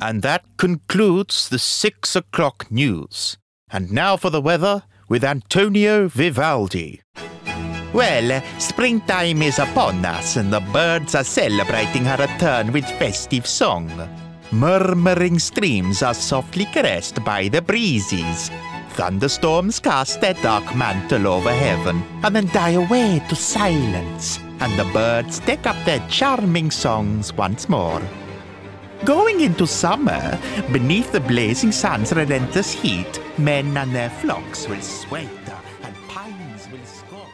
And that concludes the six o'clock news. And now for the weather with Antonio Vivaldi. Well, springtime is upon us, and the birds are celebrating her return with festive song. Murmuring streams are softly caressed by the breezes. Thunderstorms cast their dark mantle over heaven and then die away to silence, and the birds take up their charming songs once more. Going into summer, beneath the blazing sun's relentless heat, men and their flocks will swelter and pines will scorch.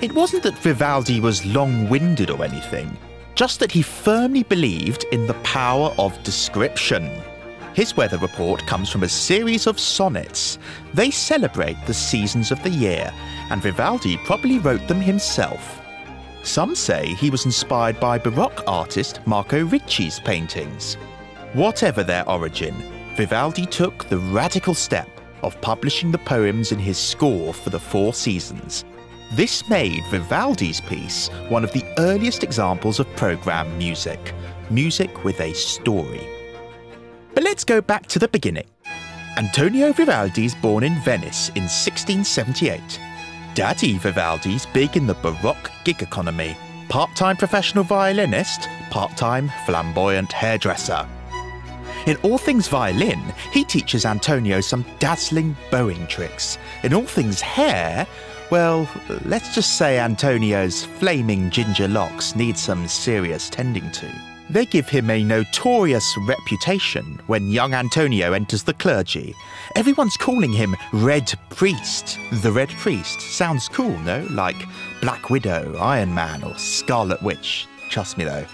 It wasn't that Vivaldi was long winded or anything, just that he firmly believed in the power of description. His weather report comes from a series of sonnets. They celebrate the seasons of the year, and Vivaldi probably wrote them himself. Some say he was inspired by Baroque artist Marco Ricci's paintings. Whatever their origin, Vivaldi took the radical step of publishing the poems in his score for the Four Seasons. This made Vivaldi's piece one of the earliest examples of program music, music with a story. But let's go back to the beginning. Antonio Vivaldi is born in Venice in 1678. Daddy Vivaldi's big in the Baroque gig economy, part time professional violinist, part time flamboyant hairdresser. In all things violin, he teaches Antonio some dazzling bowing tricks. In all things hair, well, let's just say Antonio's flaming ginger locks need some serious tending to. They give him a notorious reputation when young Antonio enters the clergy. Everyone's calling him Red Priest. The Red Priest sounds cool, no? Like Black Widow, Iron Man, or Scarlet Witch. Trust me though,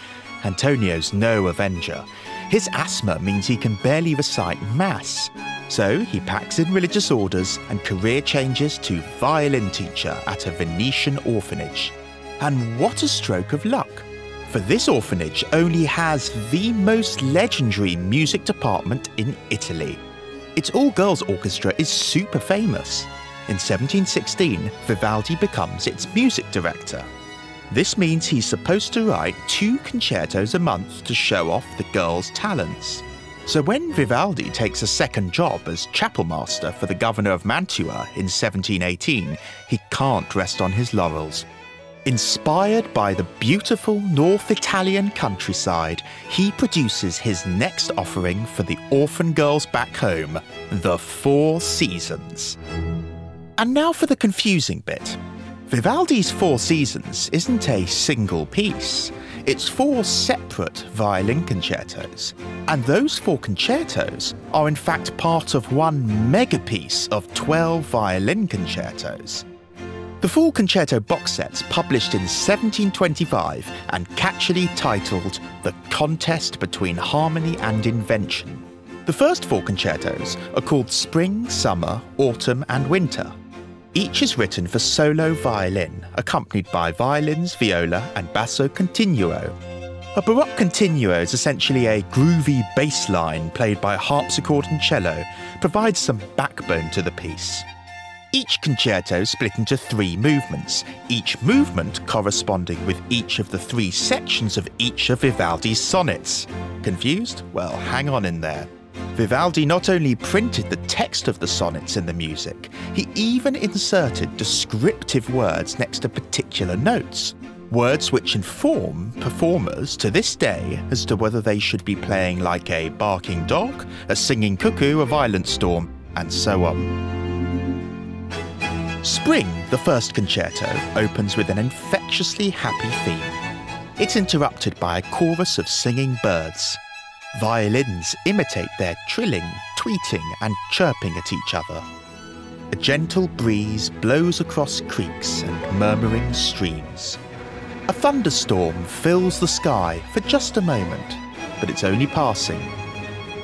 Antonio's no Avenger. His asthma means he can barely recite Mass. So he packs in religious orders and career changes to violin teacher at a Venetian orphanage. And what a stroke of luck! For this orphanage only has the most legendary music department in Italy. Its all girls orchestra is super famous. In 1716, Vivaldi becomes its music director. This means he's supposed to write two concertos a month to show off the girls' talents. So when Vivaldi takes a second job as chapel master for the governor of Mantua in 1718, he can't rest on his laurels. Inspired by the beautiful North Italian countryside, he produces his next offering for the orphan girls back home, The Four Seasons. And now for the confusing bit. Vivaldi's Four Seasons isn't a single piece. It's four separate violin concertos. And those four concertos are in fact part of one mega piece of 12 violin concertos. The four concerto box set's published in 1725 and catchily titled The Contest Between Harmony and Invention. The first four concertos are called Spring, Summer, Autumn, and Winter. Each is written for solo violin, accompanied by violins, viola, and basso continuo. A Baroque continuo is essentially a groovy bass line played by harpsichord and cello, provides some backbone to the piece. Each concerto split into three movements, each movement corresponding with each of the three sections of each of Vivaldi's sonnets. Confused? Well, hang on in there. Vivaldi not only printed the text of the sonnets in the music, he even inserted descriptive words next to particular notes. Words which inform performers to this day as to whether they should be playing like a barking dog, a singing cuckoo, a violent storm, and so on. Spring, the first concerto, opens with an infectiously happy theme. It's interrupted by a chorus of singing birds. Violins imitate their trilling, tweeting, and chirping at each other. A gentle breeze blows across creeks and murmuring streams. A thunderstorm fills the sky for just a moment, but it's only passing.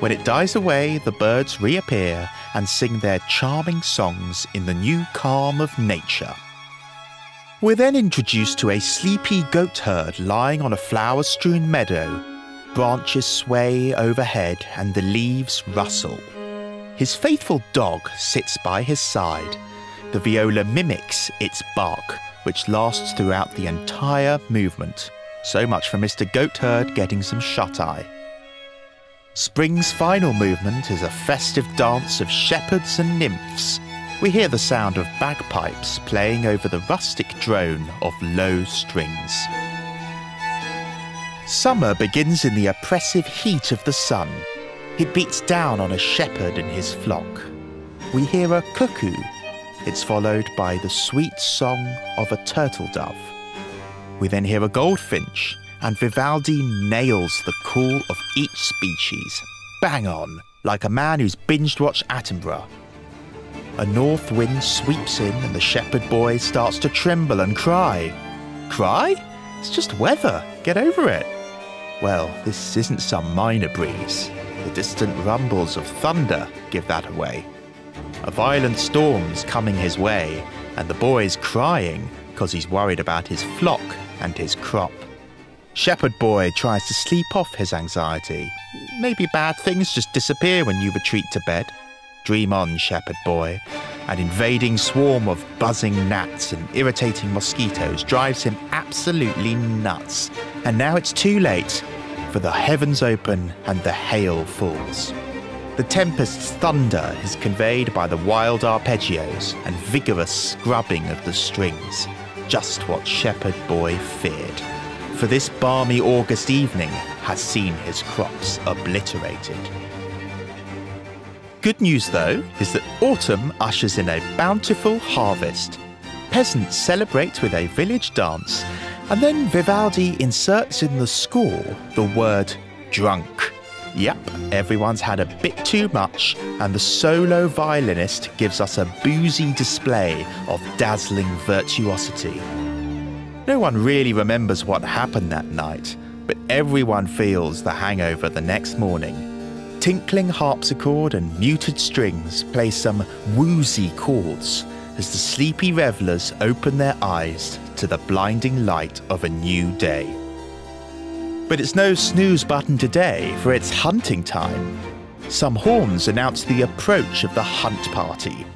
When it dies away, the birds reappear and sing their charming songs in the new calm of nature. We're then introduced to a sleepy goat herd lying on a flower strewn meadow. Branches sway overhead and the leaves rustle. His faithful dog sits by his side. The viola mimics its bark, which lasts throughout the entire movement. So much for Mr. Goatherd getting some shut eye. Spring's final movement is a festive dance of shepherds and nymphs. We hear the sound of bagpipes playing over the rustic drone of low strings. Summer begins in the oppressive heat of the sun. It beats down on a shepherd and his flock. We hear a cuckoo. It's followed by the sweet song of a turtle dove. We then hear a goldfinch and Vivaldi nails the call of each species, bang on, like a man who's binged watched Attenborough. A north wind sweeps in and the shepherd boy starts to tremble and cry. Cry? It's just weather, get over it. Well, this isn't some minor breeze. The distant rumbles of thunder give that away. A violent storm's coming his way, and the boy's crying because he's worried about his flock and his crop. Shepherd Boy tries to sleep off his anxiety. Maybe bad things just disappear when you retreat to bed. Dream on, Shepherd Boy. An invading swarm of buzzing gnats and irritating mosquitoes drives him absolutely nuts. And now it's too late, for the heavens open and the hail falls. The tempest's thunder is conveyed by the wild arpeggios and vigorous scrubbing of the strings. Just what Shepherd Boy feared for this balmy August evening has seen his crops obliterated. Good news, though, is that autumn ushers in a bountiful harvest. Peasants celebrate with a village dance, and then Vivaldi inserts in the score the word drunk. Yep, everyone's had a bit too much, and the solo violinist gives us a boozy display of dazzling virtuosity. No one really remembers what happened that night, but everyone feels the hangover the next morning. Tinkling harpsichord and muted strings play some woozy chords as the sleepy revelers open their eyes to the blinding light of a new day. But it's no snooze button today, for it's hunting time. Some horns announce the approach of the hunt party.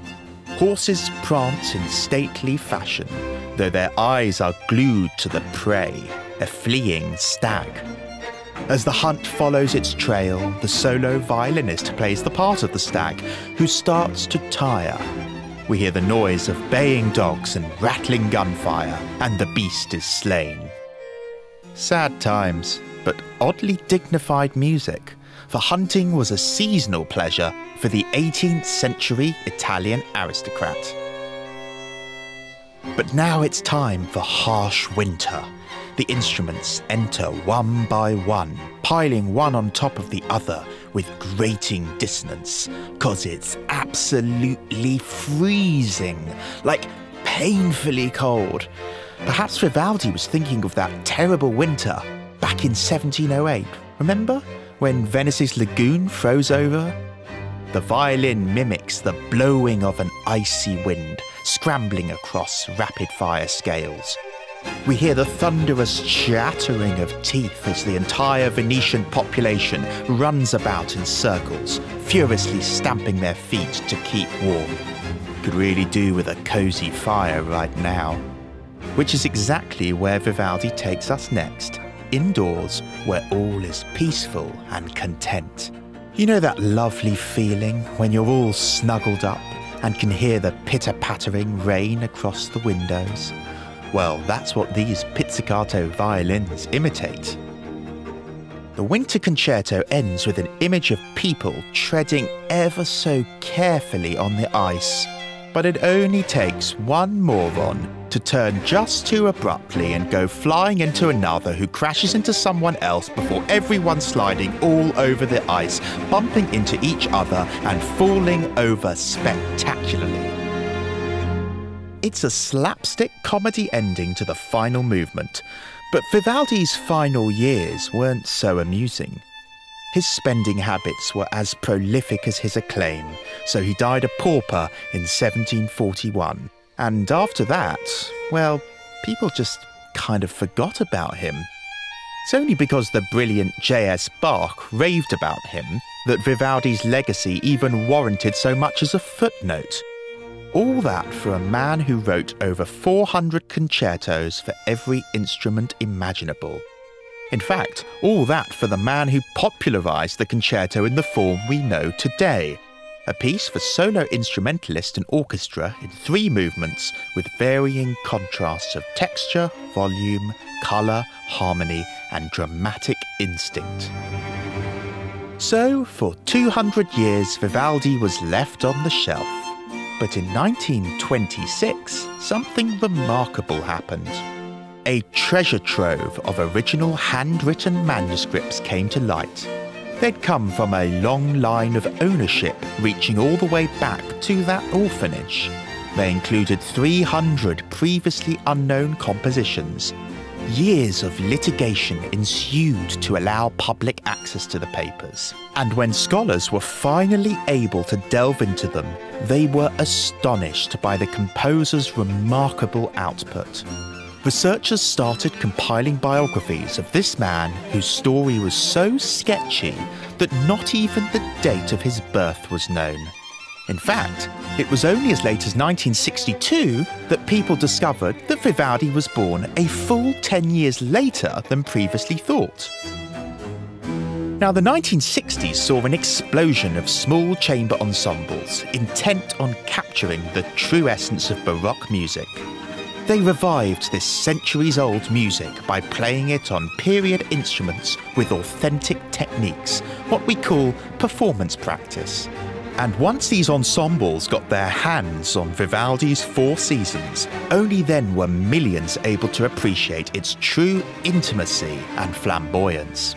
Horses prance in stately fashion, though their eyes are glued to the prey, a fleeing stag. As the hunt follows its trail, the solo violinist plays the part of the stag, who starts to tire. We hear the noise of baying dogs and rattling gunfire, and the beast is slain. Sad times, but oddly dignified music, for hunting was a seasonal pleasure for the 18th century Italian aristocrat. But now it's time for harsh winter. The instruments enter one by one, piling one on top of the other with grating dissonance, cause it's absolutely freezing, like painfully cold. Perhaps Vivaldi was thinking of that terrible winter back in 1708. Remember when Venice's lagoon froze over? The violin mimics the blowing of an icy wind, scrambling across rapid fire scales. We hear the thunderous chattering of teeth as the entire Venetian population runs about in circles, furiously stamping their feet to keep warm. Could really do with a cosy fire right now. Which is exactly where Vivaldi takes us next, indoors where all is peaceful and content. You know that lovely feeling when you're all snuggled up and can hear the pitter pattering rain across the windows? Well, that's what these pizzicato violins imitate. The Winter Concerto ends with an image of people treading ever so carefully on the ice. But it only takes one moron to turn just too abruptly and go flying into another who crashes into someone else before everyone sliding all over the ice, bumping into each other and falling over spectacularly. It's a slapstick comedy ending to the final movement, but Vivaldi's final years weren't so amusing. His spending habits were as prolific as his acclaim, so he died a pauper in 1741. And after that, well, people just kind of forgot about him. It's only because the brilliant J.S. Bach raved about him that Vivaldi's legacy even warranted so much as a footnote. All that for a man who wrote over 400 concertos for every instrument imaginable. In fact, all that for the man who popularised the concerto in the form we know today. A piece for solo instrumentalist and orchestra in three movements with varying contrasts of texture, volume, colour, harmony, and dramatic instinct. So, for 200 years, Vivaldi was left on the shelf. But in 1926, something remarkable happened. A treasure trove of original handwritten manuscripts came to light. They'd come from a long line of ownership reaching all the way back to that orphanage. They included 300 previously unknown compositions Years of litigation ensued to allow public access to the papers, and when scholars were finally able to delve into them, they were astonished by the composer's remarkable output. Researchers started compiling biographies of this man whose story was so sketchy that not even the date of his birth was known. In fact, it was only as late as 1962 that people discovered that Vivaldi was born a full 10 years later than previously thought. Now, the 1960s saw an explosion of small chamber ensembles intent on capturing the true essence of Baroque music. They revived this centuries old music by playing it on period instruments with authentic techniques, what we call performance practice. And once these ensembles got their hands on Vivaldi's Four Seasons, only then were millions able to appreciate its true intimacy and flamboyance.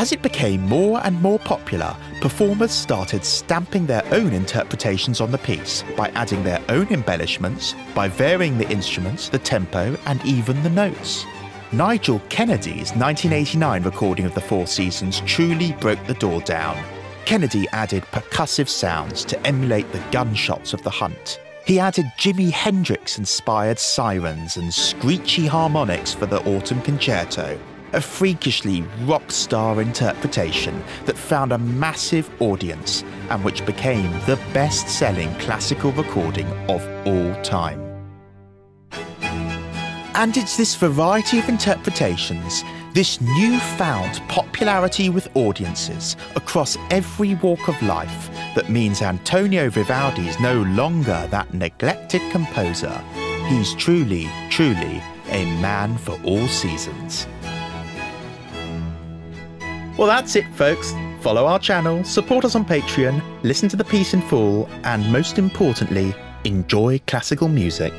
As it became more and more popular, performers started stamping their own interpretations on the piece by adding their own embellishments, by varying the instruments, the tempo, and even the notes. Nigel Kennedy's 1989 recording of the Four Seasons truly broke the door down Kennedy added percussive sounds to emulate the gunshots of the hunt. He added Jimi Hendrix inspired sirens and screechy harmonics for the Autumn Concerto, a freakishly rock star interpretation that found a massive audience and which became the best selling classical recording of all time. And it's this variety of interpretations this newfound popularity with audiences across every walk of life that means Antonio Vivaldi is no longer that neglected composer. He's truly, truly a man for all seasons. Well, that's it, folks. Follow our channel, support us on Patreon, listen to the piece in full, and most importantly, enjoy classical music.